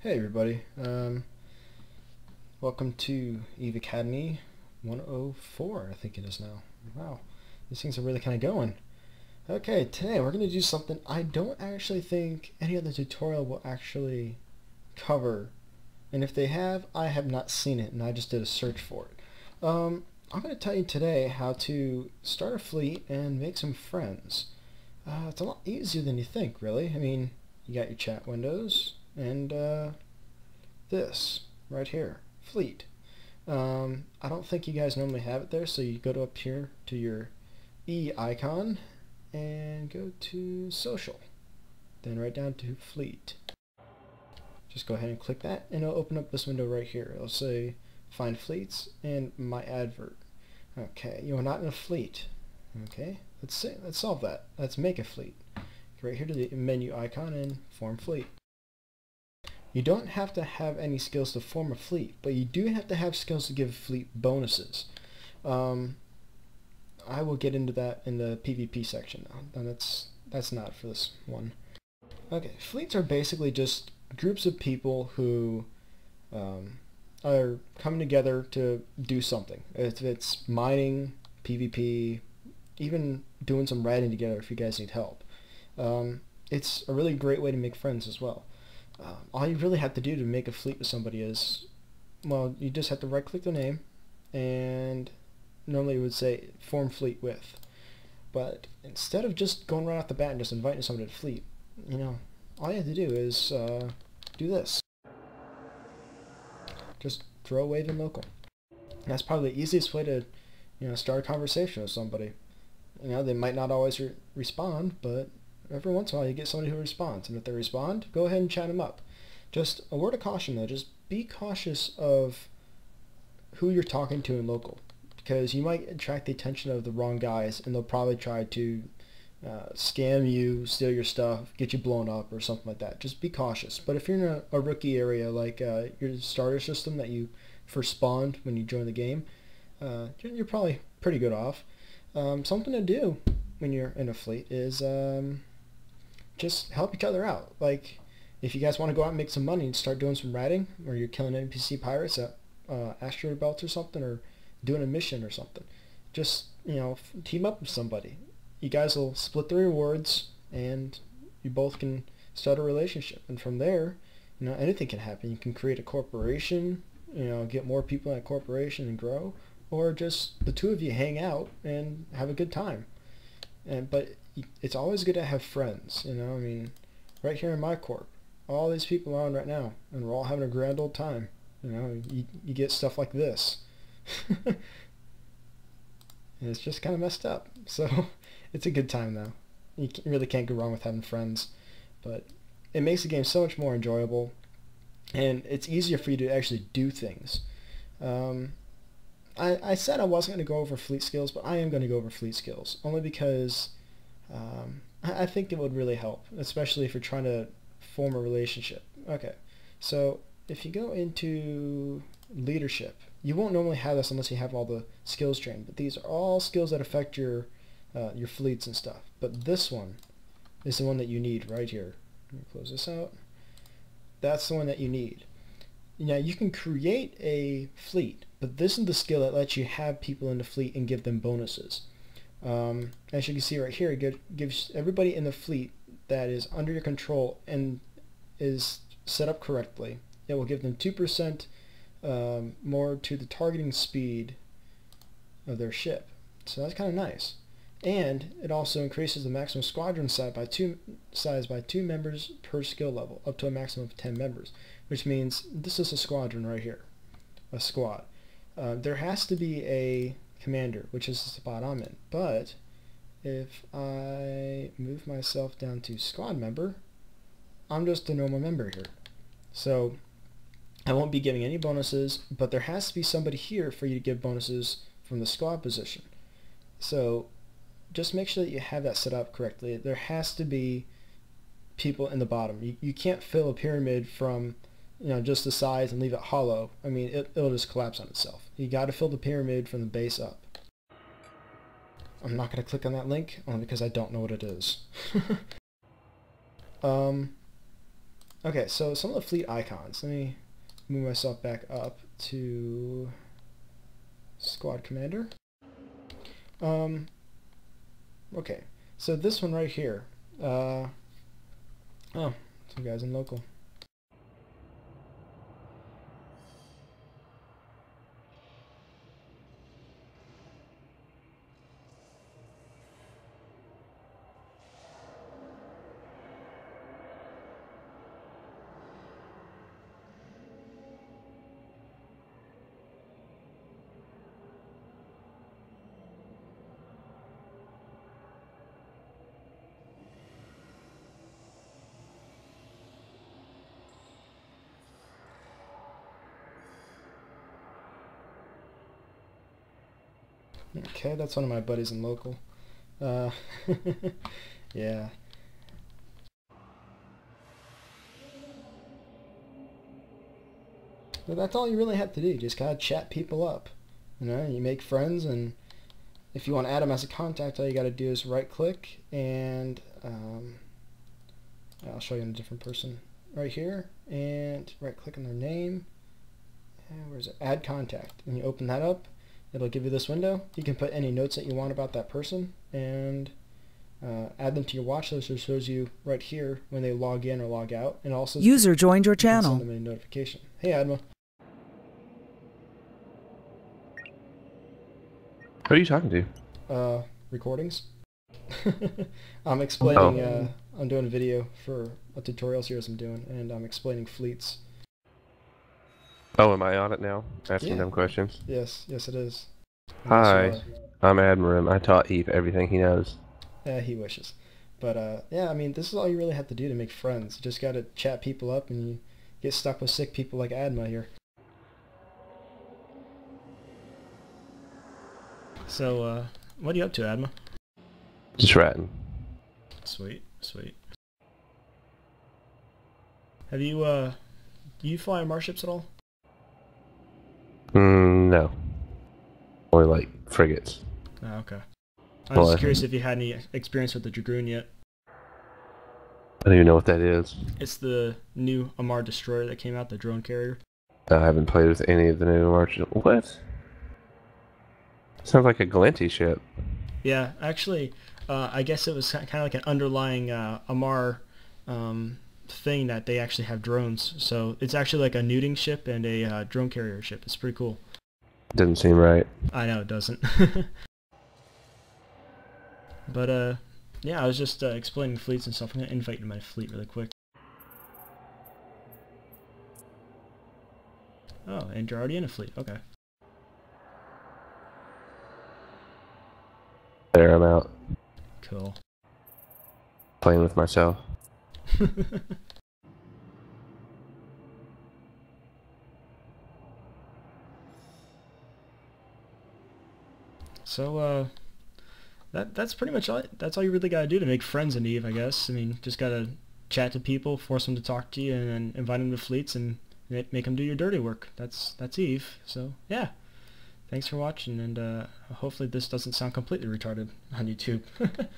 Hey everybody, um, welcome to Eve Academy 104, I think it is now. Wow, these things are really kind of going. Okay, today we're going to do something I don't actually think any other tutorial will actually cover. And if they have, I have not seen it and I just did a search for it. Um, I'm going to tell you today how to start a fleet and make some friends. Uh, it's a lot easier than you think, really. I mean, you got your chat windows, and uh, this right here, fleet. Um, I don't think you guys normally have it there, so you go to up here to your E icon and go to social. Then right down to fleet. Just go ahead and click that and it'll open up this window right here. It'll say find fleets and my advert. Okay, you are not in a fleet. Okay, let's say let's solve that. Let's make a fleet. Go Right here to the menu icon and form fleet. You don't have to have any skills to form a fleet, but you do have to have skills to give fleet bonuses. Um, I will get into that in the PvP section now, and that's that's not for this one. Okay, fleets are basically just groups of people who um, are coming together to do something. If it's mining, PvP, even doing some ratting together if you guys need help. Um, it's a really great way to make friends as well. Uh, all you really have to do to make a fleet with somebody is, well, you just have to right click the name and normally it would say form fleet with. But instead of just going right off the bat and just inviting somebody to fleet, you know, all you have to do is uh, do this. Just throw a wave in local. And that's probably the easiest way to, you know, start a conversation with somebody. You know, they might not always re respond, but every once in a while you get somebody who responds. And if they respond, go ahead and chat them up. Just a word of caution though, just be cautious of who you're talking to in local because you might attract the attention of the wrong guys and they'll probably try to uh, scam you, steal your stuff, get you blown up or something like that. Just be cautious. But if you're in a, a rookie area like uh, your starter system that you first spawned when you join the game, uh, you're probably pretty good off. Um, something to do when you're in a fleet is um, just help each other out. Like, if you guys want to go out and make some money and start doing some ratting, or you're killing NPC pirates at uh, asteroid belts or something, or doing a mission or something, just you know, team up with somebody. You guys will split the rewards, and you both can start a relationship. And from there, you know, anything can happen. You can create a corporation, you know, get more people in a corporation and grow, or just the two of you hang out and have a good time. And but it's always good to have friends, you know. I mean, right here in my corp, all these people are on right now, and we're all having a grand old time. You know, you, you get stuff like this. and it's just kind of messed up. So it's a good time though. You really can't go wrong with having friends. But it makes the game so much more enjoyable, and it's easier for you to actually do things. Um, I, I said I wasn't going to go over fleet skills, but I am going to go over fleet skills, only because um, I, think it would really help, especially if you're trying to form a relationship. Okay, so if you go into leadership, you won't normally have this unless you have all the skills trained, but these are all skills that affect your uh, your fleets and stuff. But this one is the one that you need right here. Close this out. That's the one that you need. Now you can create a fleet, but this is the skill that lets you have people in the fleet and give them bonuses. Um, as you can see right here, it gives everybody in the fleet that is under your control and is set up correctly. It will give them 2% um, more to the targeting speed of their ship. So that's kind of nice. And it also increases the maximum squadron size by two size by two members per skill level, up to a maximum of 10 members, which means this is a squadron right here, a squad. Uh, there has to be a commander, which is the spot I'm in. But if I move myself down to squad member, I'm just a normal member here. So I won't be giving any bonuses, but there has to be somebody here for you to give bonuses from the squad position. So just make sure that you have that set up correctly. There has to be people in the bottom. You, you can't fill a pyramid from you know just the size and leave it hollow. I mean it, it'll just collapse on itself. You got to fill the pyramid from the base up. I'm not going to click on that link only because I don't know what it is. um, Okay, so some of the fleet icons. Let me move myself back up to squad commander. Um, okay, so this one right here. Uh, oh, some guys in local. Okay, that's one of my buddies in local. Uh, yeah. But that's all you really have to do. Just gotta chat people up. You know, you make friends, and if you want to add them as a contact, all you gotta do is right click, and um, I'll show you in a different person right here, and right click on their name. And where's it? Add contact, and you open that up it'll give you this window. You can put any notes that you want about that person and uh, add them to your watch list. It shows you right here when they log in or log out, and also user joined your channel. Send them a notification. Hey, Adma. Who are you talking to? Uh, recordings. I'm explaining. Oh. Uh, I'm doing a video for a tutorial series I'm doing, and I'm explaining fleets Oh, am I on it now? Asking yeah. them questions? Yes, yes it is. Hi, I'm Admiram. I taught Eve everything he knows. Yeah, he wishes. But uh, yeah, I mean, this is all you really have to do to make friends. You just gotta chat people up and you get stuck with sick people like Adma here. So, uh, what are you up to, Adma? Just ratting. Sweet, sweet. Have you, uh, do you fly Amarr ships at all? Mm, no. Only like frigates. Oh, okay. I was well, curious if you had any experience with the Dragoon yet. I don't even know what that is. It's the new Amarr destroyer that came out, the drone carrier. I haven't played with any of the new Amarr. What? Sounds like a Gallente ship. Yeah, actually, uh, I guess it was kind of like an underlying uh, Amarr um, thing that they actually have drones. So it's actually like a neuting ship and a uh, drone carrier ship. It's pretty cool. Doesn't seem right. I know it doesn't. but uh, yeah, I was just uh, explaining fleets and stuff. I'm gonna invite you to my fleet really quick. Oh, and you're already in a fleet. Okay. There, I'm out. Cool. Playing with myself. So, uh, that that's pretty much all. That's all you really gotta do to make friends in Eve, I guess. I mean, just gotta chat to people, force them to talk to you, and then invite them to fleets and make them do your dirty work. That's that's Eve. So yeah, thanks for watching, and uh, hopefully this doesn't sound completely retarded on YouTube.